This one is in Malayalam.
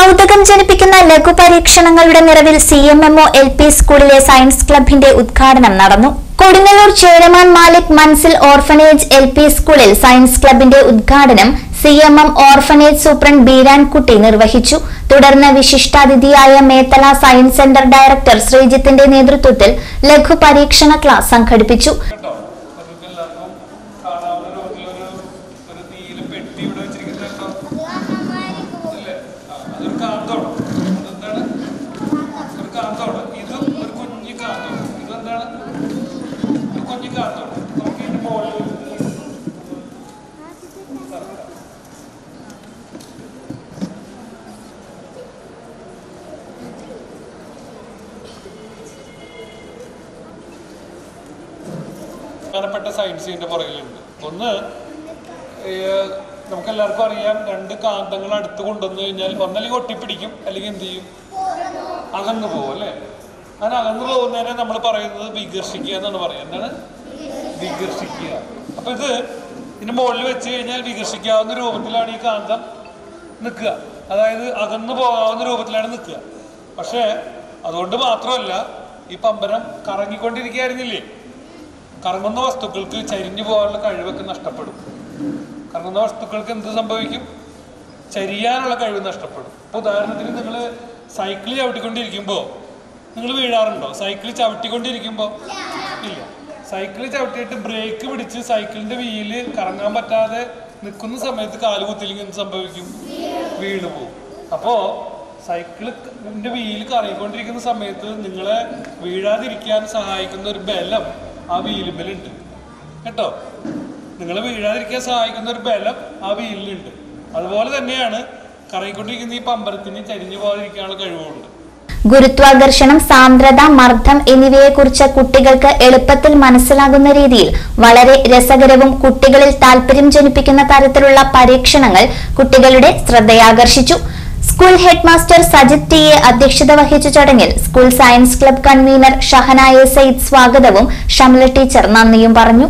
കൗതുകം ജനിപ്പിക്കുന്ന ലഘു പരീക്ഷണങ്ങളുടെ നിറവിൽ C M M O L P സ്കൂളിലെ സയൻസ് ക്ലബിന്റെ ഉദ്ഘാടനം നടന്നു Kodungallur Cheraman Malik Manzil orphanage L P സ്കൂളിൽ സയൻസ് ക്ലബിന്റെ ഉദ്ഘാടനം C M M orphanage superintendent Beerankutty നിർവഹിച്ചു തുടർന്ന് വിശിഷ്ടാതിഥിയായ മേത്തല സയൻസ് സെന്റർ ഡയറക്ടർ ശ്രീജിത്തിന്റെ നേതൃത്വത്തിൽ ലഘു പരീക്ഷണ ക്ലാസ് സംഘടിപ്പിച്ചു ഇവിടെ വെച്ചിരിക്കുന്നത് കേട്ടോ ഇല്ലേ ആ, അതൊരു കാന്തോട് അതെന്താണ് ഒരു കാന്തോട് ഇതും ഒരു കുഞ്ഞു കാന്തോട് ഇതെന്താണ്? ഒരു കുഞ്ഞു കാന്തോട് നമുക്ക് ഇതിന്റെ മുകളിൽ പ്രധാനപ്പെട്ട സയൻസ് ഇതിന്റെ പുറകിലുണ്ട്. ഒന്ന് നമുക്കെല്ലാവർക്കും അറിയാം രണ്ട് കാന്തങ്ങൾ അടുത്ത് കൊണ്ടുവന്നു കഴിഞ്ഞാൽ ഒന്നല്ലെങ്കിൽ ഒട്ടിപ്പിടിക്കും അല്ലെങ്കിൽ എന്ത് ചെയ്യും? അകന്നു പോകും അല്ലേ? അങ്ങനെ അകന്നു പോകുന്നതിനെ നമ്മൾ പറയുന്നത് വികർഷിക്കുക എന്നാണ് പറയുക. എന്താണ്? വികർഷിക്കുക. അപ്പൊ ഇത് ഇതിന് മുകളിൽ വെച്ച് കഴിഞ്ഞാൽ വികർഷിക്കാവുന്ന രൂപത്തിലാണ് ഈ കാന്തം നിൽക്കുക. അതായത് അകന്നു പോകാവുന്ന രൂപത്തിലാണ് നിൽക്കുക. പക്ഷേ അതുകൊണ്ട് മാത്രമല്ല ഈ പമ്പരം കറങ്ങിക്കൊണ്ടിരിക്കുകയായിരുന്നില്ലേ? കറങ്ങുന്ന വസ്തുക്കൾക്ക് ചരിഞ്ഞു പോകാനുള്ള കഴിവൊക്കെ നഷ്ടപ്പെടും. കറങ്ങുന്ന വസ്തുക്കൾക്ക് എന്ത് സംഭവിക്കും? ചരിയാനുള്ള കഴിവ് നഷ്ടപ്പെടും. ഇപ്പോൾ ഉദാഹരണത്തിന് നിങ്ങൾ സൈക്കിൾ ചവിട്ടിക്കൊണ്ടിരിക്കുമ്പോൾ നിങ്ങൾ വീഴാറുണ്ടോ? സൈക്കിൾ ചവിട്ടിക്കൊണ്ടിരിക്കുമ്പോൾ ഇല്ല. സൈക്കിൾ ചവിട്ടിയിട്ട് ബ്രേക്ക് പിടിച്ച് സൈക്കിളിന്റെ വീൽ കറങ്ങാൻ പറ്റാതെ നിൽക്കുന്ന സമയത്ത് കാൽ കുത്തില്ലെങ്കിൽ എന്ത് സംഭവിക്കും? വീണ് പോകും. അപ്പോ സൈക്കിളിന്റെ വീൽ കറങ്ങിക്കൊണ്ടിരിക്കുന്ന സമയത്ത് നിങ്ങളെ വീഴാതിരിക്കാൻ സഹായിക്കുന്ന ഒരു ബലം ആ വീലുമ്മലുണ്ട് കേട്ടോ? നിങ്ങളെ വീഴാതിരിക്കാൻ സഹായിക്കുന്ന ഒരു ബലം ആ വീലിനുണ്ട് അതുപോലെ തന്നെയാണ് കറങ്ങിക്കൊണ്ടിരിക്കുന്ന ഈ പമ്പരത്തിന് ചരിഞ്ഞു പോകാതിരിക്കാനുള്ള കഴിവുണ്ട് ഗുരുത്വാകർഷണം സാന്ദ്രത മർദ്ദം എന്നിവയെക്കുറിച്ച് കുട്ടികൾക്ക് എളുപ്പത്തിൽ മനസ്സിലാകുന്ന രീതിയിൽ വളരെ രസകരവും കുട്ടികളിൽ താല്പര്യം ജനിപ്പിക്കുന്ന തരത്തിലുള്ള പരീക്ഷണങ്ങൾ കുട്ടികളുടെ ശ്രദ്ധയാകർഷിച്ചു. School head master Sajith T A അധ്യക്ഷത വഹിച്ച ചടങ്ങിൽ school science club convener Shahanaya Sayyid സ്വാഗതവും ഷംല ടീച്ചർ നന്ദിയും പറഞ്ഞു.